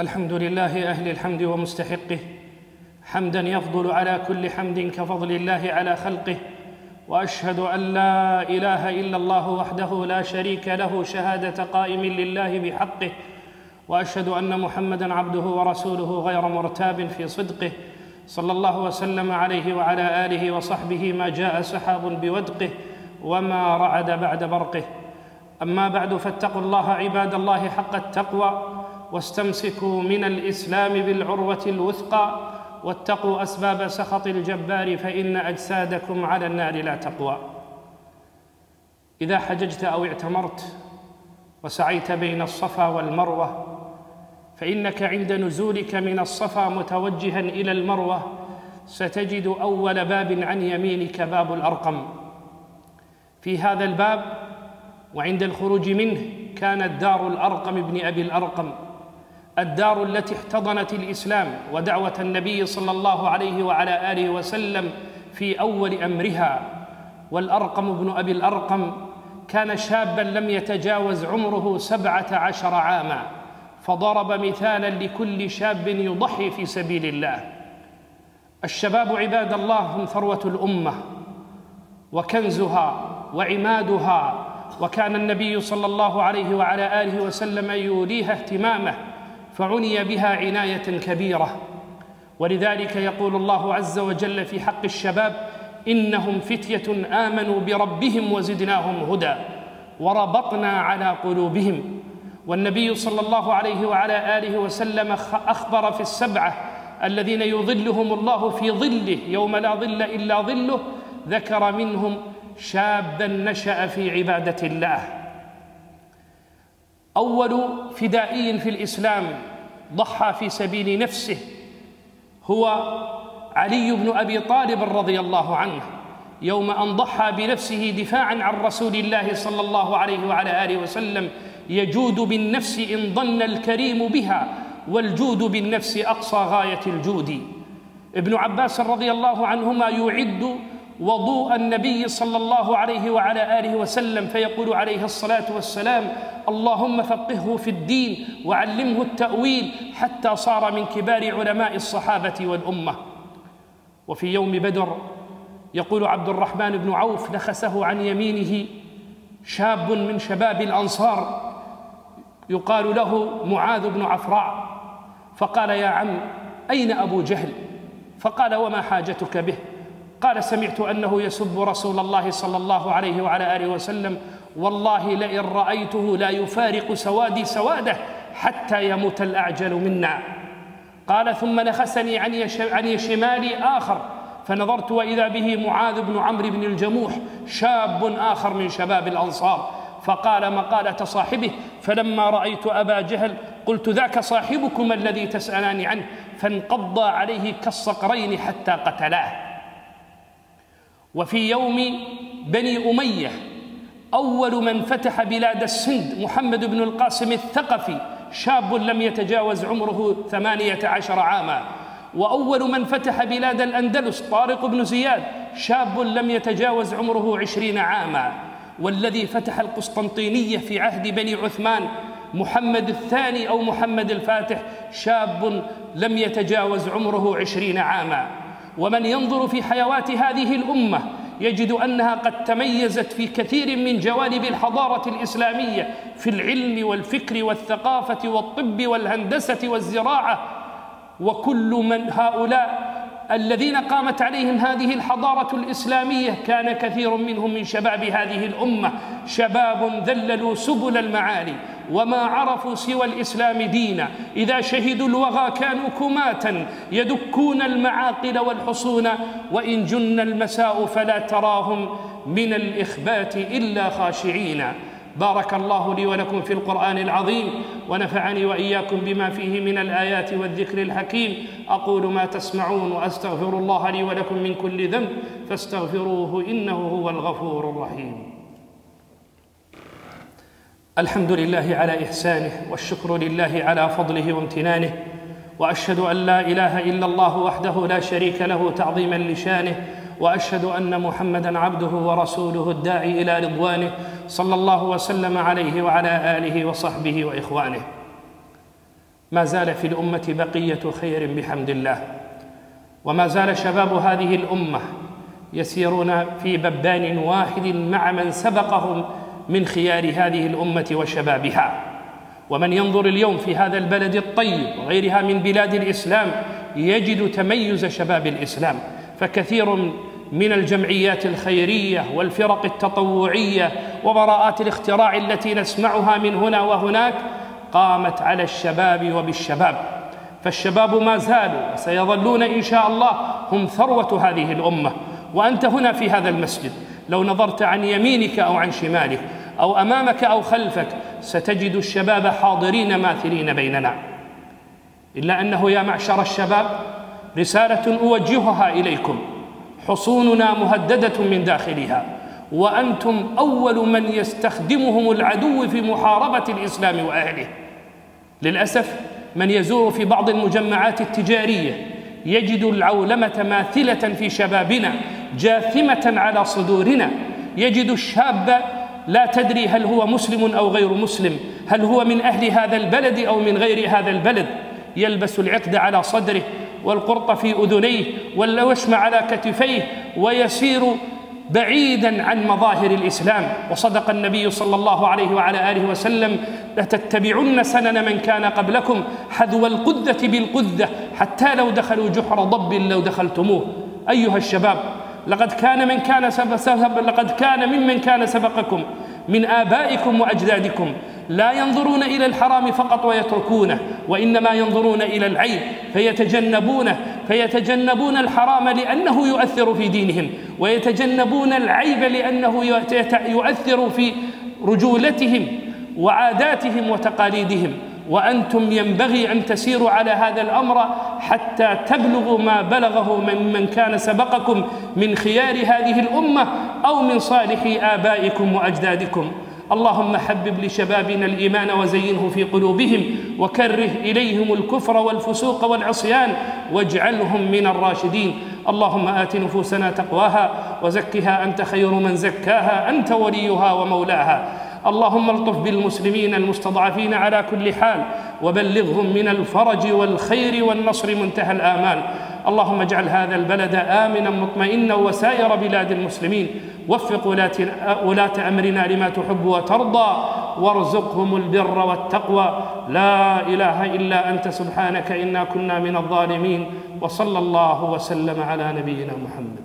الحمد لله أهل الحمد ومستحقه حمدا يفضل على كل حمد كفضل الله على خلقه وأشهد أن لا إله إلا الله وحده لا شريك له شهادة قائم لله بحقه وأشهد أن محمدا عبده ورسوله غير مرتاب في صدقه صلى الله وسلم عليه وعلى آله وصحبه ما جاء سحاب بودقه وما رعد بعد برقه. أما بعد فاتقوا الله عباد الله حق التقوى واستمسكوا من الإسلام بالعروة الوثقى واتقوا أسباب سخط الجبار فإن أجسادكم على النار لا تقوى. إذا حججت أو اعتمرت وسعيت بين الصفا والمروة فإنك عند نزولك من الصفا متوجها إلى المروة ستجد أول باب عن يمينك باب الأرقم. في هذا الباب وعند الخروج منه كانت دار الأرقم بن أبي الأرقم. الدار التي احتضنت الإسلام ودعوة النبي صلى الله عليه وعلى آله وسلم في أول أمرها. والأرقم بن أبي الأرقم كان شابا لم يتجاوز عمره سبعة عشر عاما فضرب مثالا لكل شاب يضحي في سبيل الله. الشباب عباد الله هم ثروة الأمة وكنزها وعمادها وكان النبي صلى الله عليه وعلى آله وسلم يوليها اهتمامه. فعني بها عناية كبيرة. ولذلك يقول الله عز وجل في حق الشباب إنهم فتية آمنوا بربهم وزدناهم هدى وربطنا على قلوبهم. والنبي صلى الله عليه وعلى آله وسلم أخبر في السبعة الذين يظلهم الله في ظله يوم لا ظل إلا ظله ذكر منهم شابا نشأ في عبادة الله. أول فدائي في الإسلام ضحى في سبيل نفسه هو علي بن أبي طالب رضي الله عنه يوم أن ضحى بنفسه دفاعا عن رسول الله صلى الله عليه وعلى آله وسلم يجود بالنفس إن ظن الكريم بها والجود بالنفس أقصى غاية الجود. ابن عباس رضي الله عنهما يعد وضوء النبي صلى الله عليه وعلى آله وسلم فيقول عليه الصلاة والسلام اللهم فقهه في الدين وعلمه التأويل حتى صار من كبار علماء الصحابة والأمة. وفي يوم بدر يقول عبد الرحمن بن عوف نخسه عن يمينه شاب من شباب الأنصار يقال له معاذ بن عفراء فقال يا عم أين أبو جهل؟ فقال وما حاجتك به؟ قال سمعت أنه يسب رسول الله صلى الله عليه وعلى آله وسلم والله لئن رأيته لا يفارق سوادي سواده حتى يموت الأعجل منا. قال ثم نخسني عن شمالي آخر فنظرت وإذا به معاذ بن عمرو بن الجموح شاب آخر من شباب الأنصار. فقال مقالة صاحبه فلما رأيت أبا جهل قلت ذاك صاحبكم الذي تسالان عنه فانقض عليه كالصقرين حتى قتلاه. وفي يوم بني أمية أول من فتح بلاد السند محمد بن القاسم الثقفي شاب لم يتجاوز عمره ثمانية عشر عاما. وأول من فتح بلاد الأندلس طارق بن زياد شاب لم يتجاوز عمره عشرين عاما. والذي فتح القسطنطينية في عهد بني عثمان محمد الثاني أو محمد الفاتح شاب لم يتجاوز عمره عشرين عاما. ومن ينظر في حيوات هذه الأمة يجد أنها قد تميزت في كثير من جوانب الحضارة الإسلامية في العلم والفكر والثقافة والطب والهندسة والزراعة. وكل من هؤلاء الذين قامت عليهم هذه الحضارة الإسلامية كان كثير منهم من شباب هذه الأمة. شباب ذللوا سبل المعالي وما عرفوا سوى الإسلام دينا. إذا شهدوا الوغى كانوا كماتا يدكون المعاقل والحصون وإن جن المساء فلا تراهم من الإخبات إلا خاشعين. بارك الله لي ولكم في القرآن العظيم ونفعني وإياكم بما فيه من الآيات والذكر الحكيم. أقول ما تسمعون وأستغفر الله لي ولكم من كل ذنب فاستغفروه إنه هو الغفور الرحيم. الحمد لله على إحسانه والشكر لله على فضله وامتنانه وأشهد أن لا إله إلا الله وحده لا شريك له تعظيما لشانه وأشهد أن محمدا عبده ورسوله الداعي إلى رضوانه صلى الله وسلم عليه وعلى آله وصحبه وإخوانه. ما زال في الأمة بقية خير بحمد الله. وما زال شباب هذه الأمة يسيرون في ببان واحد مع من سبقهم من خيار هذه الأمة وشبابها. ومن ينظر اليوم في هذا البلد الطيب وغيرها من بلاد الإسلام يجد تميز شباب الإسلام. فكثير من الجمعيات الخيرية والفرق التطوعية وبراءات الاختراع التي نسمعها من هنا وهناك قامت على الشباب وبالشباب. فالشباب ما زالوا وسيظلون إن شاء الله هم ثروة هذه الأمة. وأنت هنا في هذا المسجد لو نظرت عن يمينك أو عن شمالك أو أمامك أو خلفك ستجد الشباب حاضرين ماثلين بيننا. إلا أنه يا معشر الشباب رسالة أوجهها إليكم. حصوننا مهددة من داخلها. وأنتم أول من يستخدمهم العدو في محاربة الإسلام وأهله. للأسف من يزور في بعض المجمعات التجارية يجد العولمة ماثلة في شبابنا جاثمة على صدورنا. يجد الشاب لا تدري هل هو مسلم أو غير مسلم هل هو من أهل هذا البلد أو من غير هذا البلد؟ يلبس العقد على صدره والقرط في أذنيه والوشم على كتفيه ويسير بعيدا عن مظاهر الإسلام. وصدق النبي صلى الله عليه وعلى آله وسلم لتتبعن سنن من كان قبلكم حذو القذة بالقذة حتى لو دخلوا جحر ضب لو دخلتموه. أيها الشباب لقد كان من كان سبق لقد كان ممن كان سبقكم من آبائكم وأجدادكم لا ينظرون إلى الحرام فقط ويتركونه وإنما ينظرون إلى العيب فيتجنبونه فيتجنبون الحرام لأنه يؤثر في دينهم ويتجنبون العيب لأنه يؤثر في رجولتهم وعاداتهم وتقاليدهم. وأنتم ينبغي أن تسيروا على هذا الأمر حتى تبلغوا ما بلغه من من كان سبقكم من خيار هذه الأمة أو من صالح آبائكم وأجدادكم. اللهم حبب لشبابنا الإيمان وزينه في قلوبهم وكره إليهم الكفر والفسوق والعصيان واجعلهم من الراشدين. اللهم آت نفوسنا تقواها وزكها أنت خير من زكاها أنت وليها ومولاها. اللهم الطف بالمسلمين المستضعفين على كل حال وبلغهم من الفرج والخير والنصر منتهى الآمال. اللهم اجعل هذا البلد آمنا مطمئنا وسائر بلاد المسلمين. وفق ولاة أمرنا لما تحب وترضى. وارزقهم البر والتقوى. لا إله إلا أنت سبحانك إنا كنا من الظالمين. وصلى الله وسلم على نبينا محمد.